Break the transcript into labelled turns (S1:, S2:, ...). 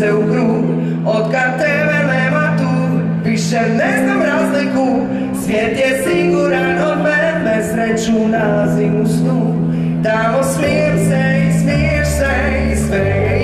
S1: se u krug. Od kad tebe nema tu Više ne znam razliku. Svijet je siguran od mene Sreću nalazim u snu. Tamo smijem se i smiješ se I sve